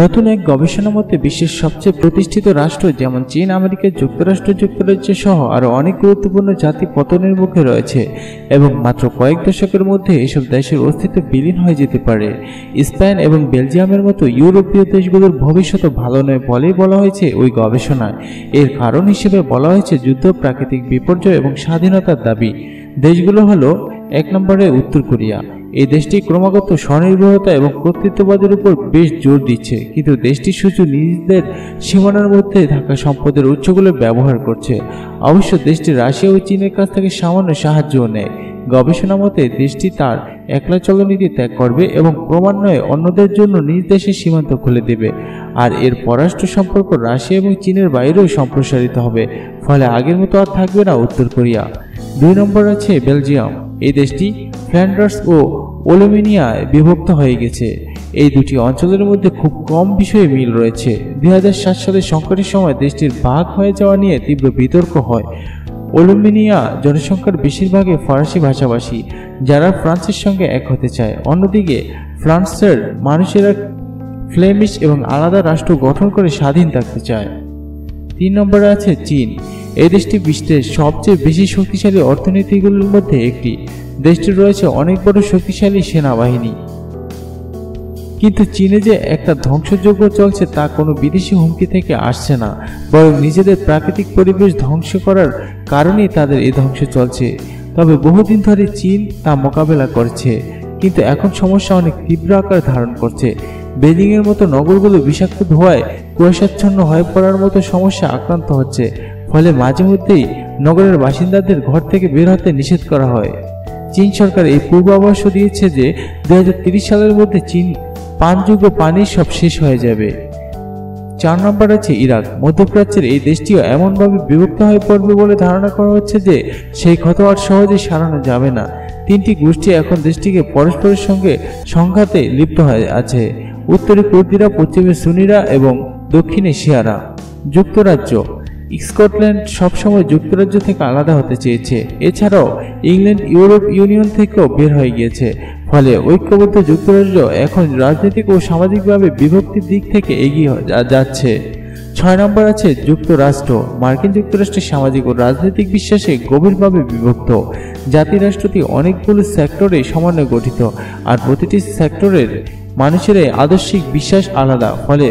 নতুন এক গবেষণা মতে বিশ্বের সবচেয়ে প্রতিষ্ঠিত রাষ্ট্র যেমন চীন, আমেরিকা, যুক্তরাষ্ট্র, যুক্তরাজ্য সহ আরও অনেক গুরুত্বপূর্ণ জাতি পতনের মুখে রয়েছে এবং মাত্র কয়েক দশকের মধ্যে এসব দেশের অস্তিত্ব বিলীন হয়ে যেতে পারে। স্পেন এবং বেলজিয়ামের মতো ইউরোপীয় দেশগুলোর ভবিষ্যৎ ভালো নয় বলেই বলা হয়েছে ওই গবেষণায়। এর কারণ হিসেবে বলা হয়েছে যুদ্ধ, প্রাকৃতিক বিপর্যয় এবং স্বাধীনতার দাবি। দেশগুলো হলো এক নম্বরে উত্তর কোরিয়া। এই দেশটি ক্রমাগত স্বনির্ভরতা এবং কর্তৃত্ববাদের উপর বেশ জোর দিচ্ছে। কিন্তু দেশটি শুধু নিজেদের সীমানার মধ্যে থাকা সম্পদের উৎসগুলো ব্যবহার করছে। অবশ্য দেশটি রাশিয়া ও চীনের কাছ থেকে সামান্য সাহায্যও নেয়। গবেষণা মতে, দেশটি তার একলা চলনীতি ত্যাগ করবে এবং ক্রমান্বয়ে অন্যদের জন্য নিজ দেশের সীমান্ত খুলে দেবে। আর এর পররাষ্ট্র সম্পর্ক রাশিয়া এবং চীনের বাইরেও সম্প্রসারিত হবে, ফলে আগের মতো আর থাকবে না উত্তর কোরিয়া। দুই নম্বর আছে বেলজিয়াম। এই দেশটি ফ্ল্যান্ডার্স ও ওলেমিনিয়ায় বিভক্ত হয়ে গেছে। এই দুটি অঞ্চলের মধ্যে খুব কম বিষয়ে মিল রয়েছে। দুই সালের সংকটের সময় দেশটির ভাগ হয়ে যাওয়া নিয়ে তীব্র বিতর্ক হয়। ওলুমিনিয়া জনসংখ্যার বেশিরভাগই ফরাসি ভাষাভাষী, যারা ফ্রান্সের সঙ্গে এক হতে চায়। অন্যদিকে ফ্রান্সের মানুষেরা ফ্লেমিশ এবং আলাদা রাষ্ট্র গঠন করে স্বাধীন থাকতে চায়। তিন নম্বরে আছে চীন। এই দেশটি বিশ্বের সবচেয়ে বেশি শক্তিশালী অর্থনীতিগুলোর মধ্যে একটি। দেশটির রয়েছে অনেক বড় শক্তিশালী সেনাবাহিনী। কিন্তু চীনে যে একটা ধ্বংসযজ্ঞ চলছে তা কোনো বিদেশি হুমকি থেকে আসছে না, বরং নিজেদের প্রাকৃতিক পরিবেশ ধ্বংস করার কারণেই তাদের এই ধ্বংস চলছে। তবে বহুদিন ধরে চীন তা মোকাবেলা করছে, কিন্তু এখন সমস্যা অনেক তীব্র আকার ধারণ করছে। বেজিং এর মতো নগরগুলো বিষাক্ত ধোয়ায় কুয়াশাচ্ছন্ন হয়ে পড়ার মতো সমস্যা আক্রান্ত হচ্ছে। ফলে মাঝে মধ্যেই নগরের বাসিন্দাদের ঘর থেকে বের হতে নিষেধ করা হয়। চীন সরকার এই পূর্বাভাসও দিয়েছে যে দুই সালের মধ্যে চীন পানযোগ্য পানি সব শেষ হয়ে যাবে। চার নম্বর আছে ইরাক। মধ্যপ্রাচ্যের এই দেশটিও এমনভাবে বিভক্ত হয়ে পড়বে বলে ধারণা করা হচ্ছে যে সেই ক্ষত আর সহজে সারানো যাবে না। তিনটি গোষ্ঠী এখন দেশটিকে পরস্পরের সঙ্গে সংঘাতে লিপ্ত হয়ে আছে। উত্তরে কুর্দিরা পশ্চিমে সুনিরা এবং দক্ষিণে শিয়ারা। যুক্তরাজ্য। স্কটল্যান্ড সবসময় যুক্তরাজ্য থেকে আলাদা হতে চেয়েছে। এছাড়াও ইংল্যান্ড, ইউরোপ ইউনিয়ন থেকেও বের হয়ে গিয়েছে। ফলে ঐক্যবদ্ধ যুক্তরাজ্য এখন রাজনৈতিক ও সামাজিকভাবে বিভক্তির দিক থেকে এগিয়ে যাচ্ছে। ছয় নম্বর আছে যুক্তরাষ্ট্র। মার্কিন যুক্তরাষ্ট্রের সামাজিক ও রাজনৈতিক বিশ্বাসে গভীরভাবে বিভক্ত। জাতিরাষ্ট্রটি অনেকগুলো সেক্টরে সমন্বয়ে গঠিত, আর প্রতিটি সেক্টরের মানুষের এই আদর্শিক বিশ্বাস আলাদা, ফলে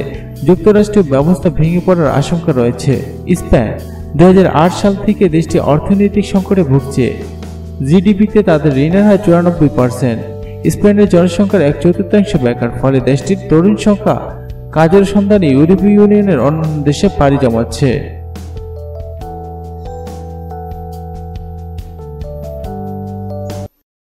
যুক্তরাষ্ট্রীয় ব্যবস্থা ভেঙে পড়ার আশঙ্কা রয়েছে। স্পেন, দুই হাজার আট সাল থেকে দেশটি অর্থনৈতিক সংকটে ভুগছে। জিডিপিতে তাদের ঋণের হার চুরানব্বই পার্সেন্ট স্পেনের জনসংখ্যার এক চতুর্থাংশ বেকার, ফলে দেশটির তরুণ সংখ্যা কাজের সন্ধানে ইউরোপীয় ইউনিয়নের অন্যান্য দেশে পাড়ি জমাচ্ছে।